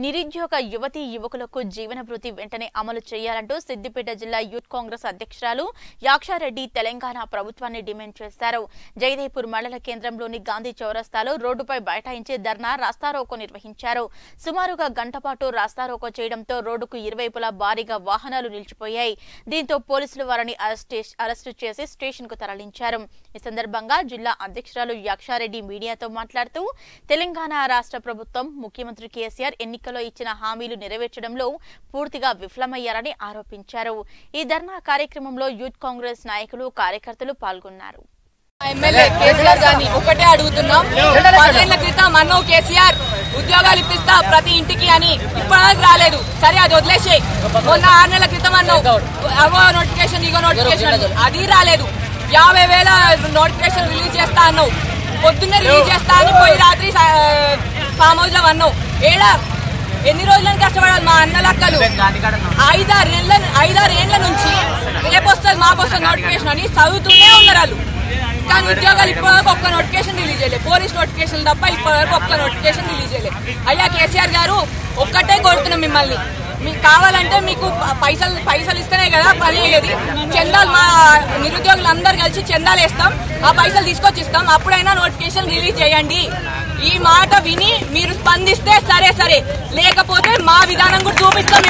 నిరుద్యోగ యువతీ యువకులకు జీవన భృతి వెంటనే అమలు చేయాలంటూ సిద్దిపేట జిల్లా యూత్ కాంగ్రెస్ అధ్యక్షురాలు యాక్షారెడ్డి తెలంగాణ ప్రభుత్వాన్ని డిమాండ్ చేశారు. జయదేపూర్ మండల కేంద్రంలోని గాంధీ చౌరస్తాలో రోడ్డుపై బైఠాయించి ధర్నా రాస్తారోకో నిర్వహించారు. సుమారుగా గంటపాటు రాస్తారోకో చేయడంతో రోడ్డుకు ఇరువైపులా భారీగా వాహనాలు నిలిచిపోయాయి. దీంతో పోలీసులు వారిని అరెస్టే- అరెస్టు చేసి స్టేషన్కు తరలించారు. ఈ సందర్భంగా జిల్లా అధ్యక్షురాలు యాక్షారెడ్డి మీడియాతో మాట్లాడుతూ తెలంగాణ రాష్ట్ర ప్రభుత్వం ముఖ్యమంత్రి కేసీఆర్ ఎన్నికల్లో ఇచ్చిన హామీలు నెరవేర్చడంలో పూర్తిగా విఫలమయ్యారని ఆరోపించారు. ఈ ధర్నా కార్యక్రమంలో యూత్ కాంగ్రెస్ నాయకులు కార్యకర్తలు పాల్గొన్నారు. ఎమ్మెల్యే కేసీఆర్ గారిని ఒకటే అడుగుతున్నాం. పదేళ్ళ క్రితం అన్నో కేసీఆర్ ఉద్యోగాలు ఇప్పిస్తా ప్రతి ఇంటికి అని ఇప్పటివరకు రాలేదు. సరే అది వదిలేసే మొన్న ఆరు నెలల క్రితం అన్నావు అవో నోటిఫికేషన్ ఇగో నోటిఫికేషన్ అది రాలేదు. యాభై వేల నోటిఫికేషన్ రిలీజ్ చేస్తా అన్నావు పొద్దున్నే రిలీజ్ చేస్తా అని పోయి రాత్రి ఫామ్ హౌస్లో అన్నావు ఏడా? ఎన్ని రోజులని కష్టపడాలి మా అన్నలక్కలు ఐదారు ఏళ్ళ ఐదారు ఏళ్ళ నుంచి రేపు వస్తుంది మాకు వస్తుంది నోటిఫికేషన్ అని చదువుతూనే ఉన్నారు వాళ్ళు. కానీ ఉద్యోగాలు ఇప్పటివరకు ఒక్క నోటిఫికేషన్ రిలీజ్ చేయలేదు. పోలీస్ నోటిఫికేషన్ తప్ప ఇప్పటివరకు ఒక్క నోటిఫికేషన్ రిలీజ్ చేయలేదు. అయ్యా కేసీఆర్ గారు ఒక్కటే కోరుతున్నాం మిమ్మల్ని. మీకు కావాలంటే మీకు పైసలు పైసలు ఇస్తేనే కదా పని అయ్యేది. చందాలు మా నిరుద్యోగులు అందరు కలిసి చందాలు వేస్తాం ఆ పైసలు తీసుకొచ్చి ఇస్తాం అప్పుడైనా నోటిఫికేషన్ రిలీజ్ చేయండి. ఈ మాట విని మీరు స్పందిస్తే సరే సరే. లేకపోతే మా విధానం కూడా చూపిస్తాం.